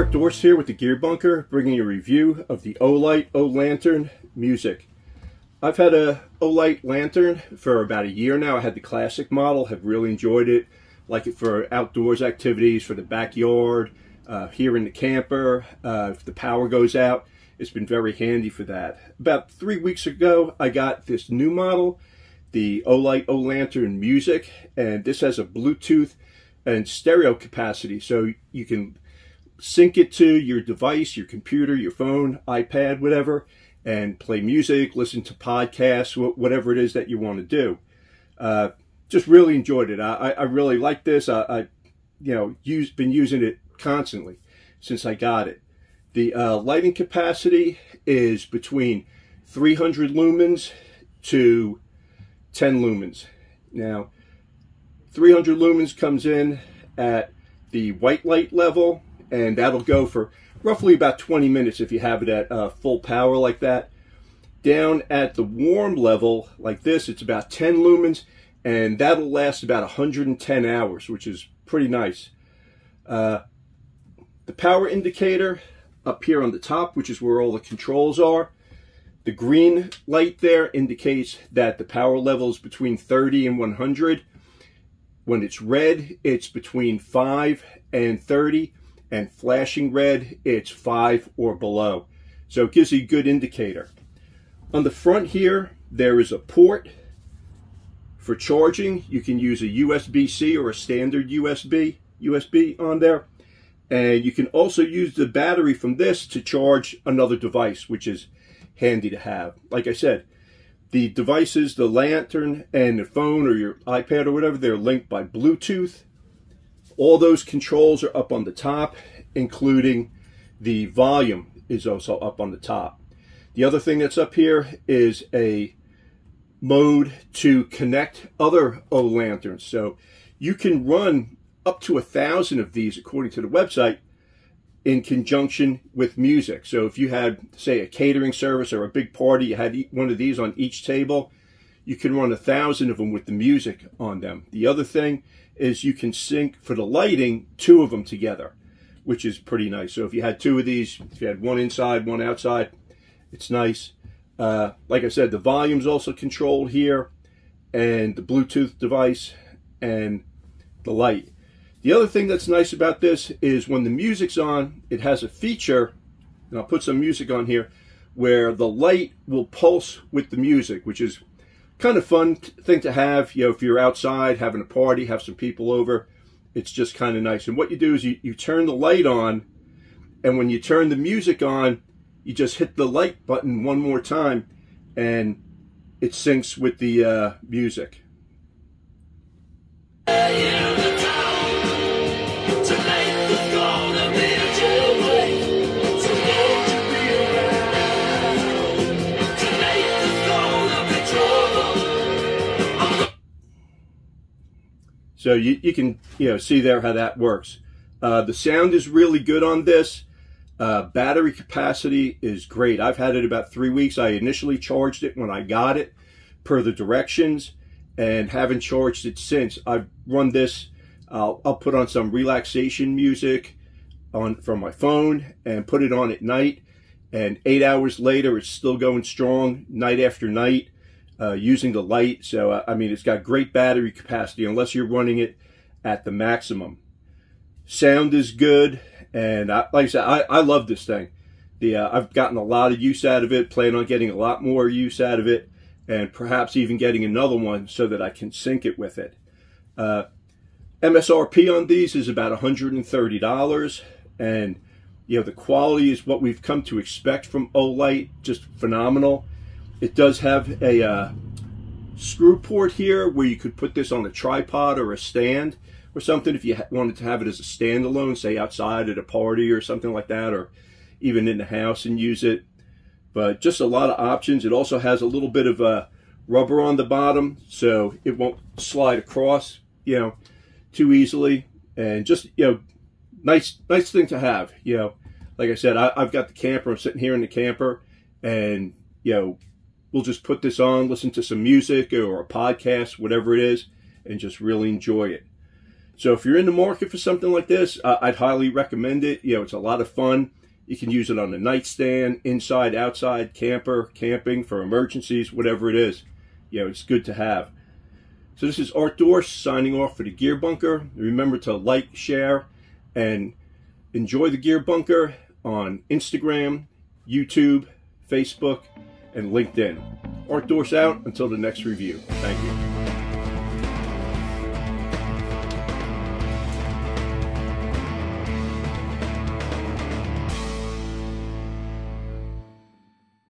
Art Dorsch here with the Gear Bunker, bringing you a review of the Olight Olantern Music. I've had a Olight lantern for about a year now. I had the classic model, have really enjoyed it. Like it for outdoors activities, for the backyard, uh, here in the camper, uh, if the power goes out. It's been very handy for that. About three weeks ago, I got this new model, the Olight Olantern Music, and this has a Bluetooth and stereo capacity, so you can sync it to your device, your computer, your phone, iPad, whatever, and play music, listen to podcasts, whatever it is that you want to do. Uh, just really enjoyed it. I, I really like this. I, I, you know, use, been using it constantly since I got it. The uh, lighting capacity is between 300 lumens to 10 lumens. Now, 300 lumens comes in at the white light level, and that'll go for roughly about 20 minutes if you have it at uh, full power like that. Down at the warm level like this, it's about 10 lumens, and that'll last about 110 hours, which is pretty nice. Uh, the power indicator up here on the top, which is where all the controls are. The green light there indicates that the power level is between 30 and 100. When it's red, it's between 5 and 30, and flashing red, it's 5 or below. So it gives you a good indicator. On the front here, there is a port for charging. You can use a USB-C or a standard USB, USB on there. And you can also use the battery from this to charge another device, which is handy to have. Like I said, the devices, the lantern and the phone or your iPad or whatever, they're linked by Bluetooth. All those controls are up on the top, including the volume is also up on the top. The other thing that's up here is a mode to connect other Olanterns. So you can run up to a thousand of these according to the website in conjunction with music. So if you had, say, a catering service or a big party, you had one of these on each table, you can run a thousand of them with the music on them. The other thing is you can sync for the lighting two of them together, which is pretty nice. So if you had two of these, if you had one inside, one outside, it's nice. Uh, like I said, the volume's also controlled here, and the Bluetooth device, and the light. The other thing that's nice about this is when the music's on, it has a feature, and I'll put some music on here, where the light will pulse with the music, which is kind of fun thing to have. You know, if you're outside having a party, have some people over, it's just kind of nice. And what you do is you, you turn the light on, and when you turn the music on, you just hit the light button one more time, and it syncs with the uh, music. So you, you can you know see there how that works. Uh, the sound is really good on this. Uh, battery capacity is great. I've had it about three weeks. I initially charged it when I got it per the directions and haven't charged it since. I've run this. I'll, I'll put on some relaxation music on from my phone and put it on at night. And eight hours later, it's still going strong night after night uh, using the light. So, uh, I mean, it's got great battery capacity unless you're running it at the maximum. Sound is good. And I, like I said, I, I love this thing. The, uh, I've gotten a lot of use out of it, plan on getting a lot more use out of it, and perhaps even getting another one so that I can sync it with it. Uh, MSRP on these is about $130, and you know the quality is what we've come to expect from Olight, just phenomenal. It does have a uh, screw port here where you could put this on a tripod or a stand or something if you wanted to have it as a standalone, say outside at a party or something like that, or even in the house and use it. But just a lot of options. It also has a little bit of a uh, rubber on the bottom, so it won't slide across, you know, too easily. And just, you know, nice, nice thing to have, you know. Like I said, I, I've got the camper. I'm sitting here in the camper, and you know, we'll just put this on, listen to some music or a podcast, whatever it is, and just really enjoy it. So if you're in the market for something like this, uh, I'd highly recommend it. You know, it's a lot of fun. You can use it on the nightstand, inside, outside, camper, camping, for emergencies, whatever it is. You know, it's good to have. So this is Art Dorsch signing off for the Gear Bunker. Remember to like, share, and enjoy the Gear Bunker on Instagram, YouTube, Facebook, and LinkedIn. Art Dorsch out until the next review. Thank you.